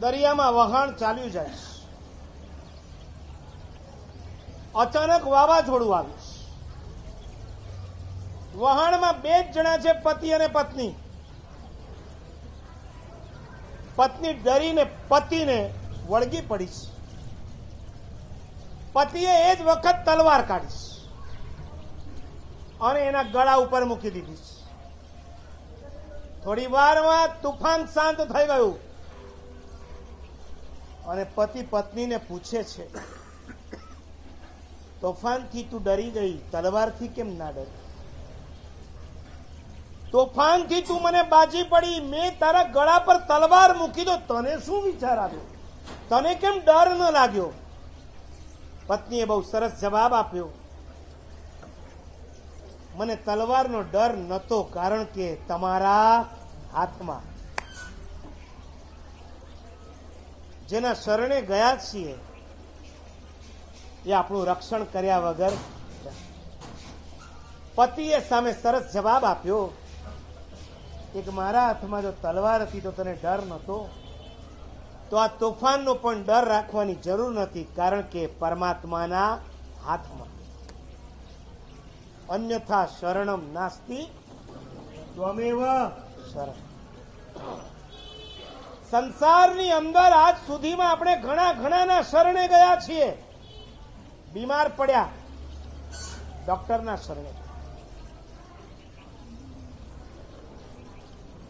દરિયામાં વહાણ ચાલ્યું જાય અચાનક વાવાઝોડું આવ્યું વહાણમાં બે જ જણા છે, પતિ અને પત્ની. પત્ની ડરીને, પતિને વળગી પડીશ પતિએ એ જ વખત તલવાર કાઢીશ અને એના ગળા ઉપર મૂકી દીધી. છે થોડી વારમાં તુફાન શાંત થઈ ગયું. અને પતિ પત્નીને પૂછે છે, તોફાનથી તું ડરી ગઈ, તલવારથી કેમ ના ડરી? તોફાનથી તું મને બાજી પડી, મેં તારા ગળા પર તલવાર મૂકી દો. તને શું વિચાર આવ્યો? તને કેમ ડર ન લાગ્યો? પત્નીએ બહુ સરસ જવાબ આપ્યો. મને તલવારનો ડર નતો કારણ કે તમારા હાથમાં. જેના શરણે ગયા છીએ, એ આપણું રક્ષણ કર્યા વગર પતિએ સામે સરસ જવાબ આપ્યો એક મારા હાથમાં જો તલવાર હતી તો તને ડર નતો તો આ તોફાનનો પણ ડર રાખવાની જરૂર નથી કારણ કે પરમાત્માના હાથમાં. અન્યથા શરણમ નાસ્તિ ત્વમેવ શરણ સંસારની અંદર આજ સુધીમાં આપણે ઘણા ઘણાના શરણે ગયા છીએ। બીમાર પડ્યા। ડોક્ટરના શરણે।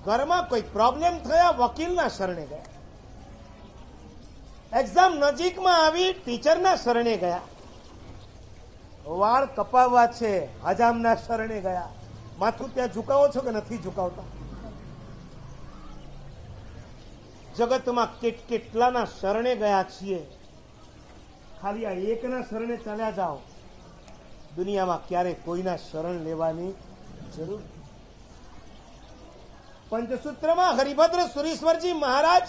ઘરમાં કોઈ પ્રોબ્લેમ થયા વકીલના શરણે ગયા। એક્ઝામ નજીકમાં આવી ટીચરના શરણે ગયા। વાળ કપાવવા છે, હજામના શરણે ગયા. માથું ત્યાં ઝુકાવો છો કે નથી ઝુકાવતા? જગતમાં કેટ કેટલાના શરણે ગયા છીએ? ખાલી આ એકના શરણે ચાલ્યા જાઓ. દુનિયામાં ક્યારે કોઈના શરણ લેવાની જરૂર. પંચસૂત્રમાં હરિભદ્ર સુરીશ્વરજી મહારાજ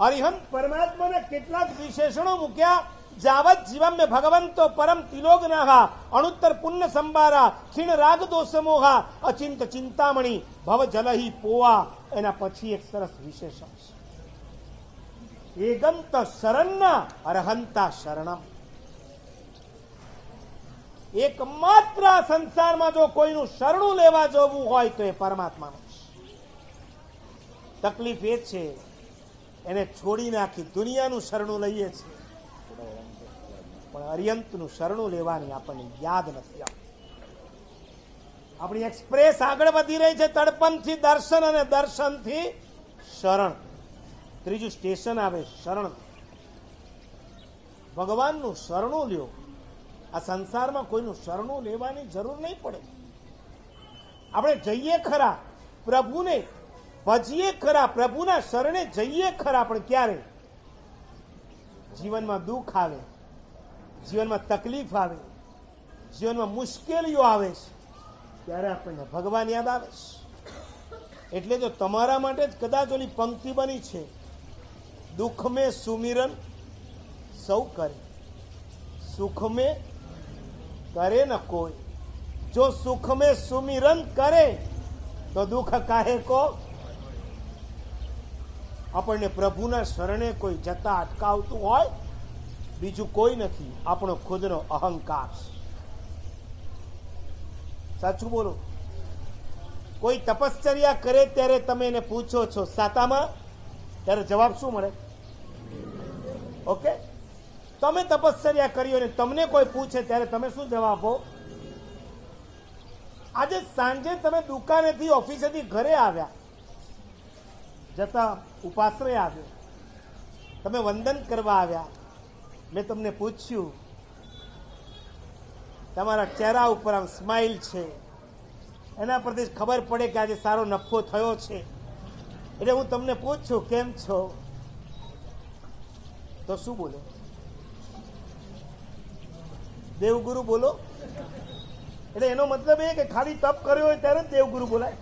હરિહંત પરમાત્માના કેટલાક વિશેષણો મૂક્યા. જાવત જીવમ ભગવંતો પરમ તિલોગનાહા, અણુત્તર પુણ્ય સંભારા ખીણ રાગ દોષમોહા, અચિંત ચિંતામણી, ભવ જલહી પોવા, એના પછી એક સરસ વિશેષણ છે. એગંત શરણના અરહંતા શરણમ. આ સંસારમાં જો કોઈનું શરણું લેવા જવું હોય તો એ પરમાત્માનું તકલીફ એ છે, એને છોડી નાખી દુનિયાનું શરણું લઈએ છીએ. પણ અરિયંતનું શરણું લેવાની આપણને યાદ નથી આપણી એક્સપ્રેસ આગળ વધી રહી છે તડપણથી દર્શન અને દર્શનથી શરણ. ત્રીજું સ્ટેશન આવે શરણ. ભગવાનનું શરણું લ્યો. આ સંસારમાં કોઈનું શરણું લેવાની જરૂર નહીં પડે. આપણે જઈએ ખરા પ્રભુને, ભજીએ ખરા પ્રભુના શરણે જઈએ ખરા, પણ ક્યારે? જીવનમાં દુઃખ આવે. જીવનમાં તકલીફ આવે, જીવનમાં મુશ્કેલીઓ આવે છે, ત્યારે આપણને ભગવાન યાદ આવે છે. એટલે જો તમારા માટે જ કદાચ ઓલી પંક્તિ બની છે, દુઃખ મેં સુમિરન સૌ કરે, સુખ મેં કરે ન કોઈ. જો સુખ મેં સુમિરન કરે, તો દુઃખ કાહે કો? આપણને પ્રભુના શરણે કોઈ જતા અટકાવતું હોય બીજું કોઈ નથી, આપણો ખુદનો અહંકાર. સાચું બોલો? કોઈ તપશ્ચર્યા કરે ત્યારે તમે એને પૂછો છો, સાતામાં? ત્યારે જવાબ શું મળે? ઓકે? તમે તપશ્ચર્યા કરી અને તમને કોઈ પૂછે ત્યારે તમે શું જવાબ આપો? આજે સાંજે તમે દુકાનેથી, ઓફિસેથી ઘરે આવ્યા. જતા ઉપાશ્રય આવ્યો. તમે વંદન કરવા આવ્યા. મેં તમને પૂછ્યું, તમારા ચહેરા ઉપર આમ સ્માઇલ છે. એના પરથી ખબર પડે કે આજે સારો નફો થયો છે. એટલે હું તમને પૂછું, કેમ છો? તો શું બોલો? દેવગુરુ બોલો. એટલે એનો મતલબ એ કે ખાલી તપ કર્યો હોય ત્યારે જ દેવગુરુ બોલાય.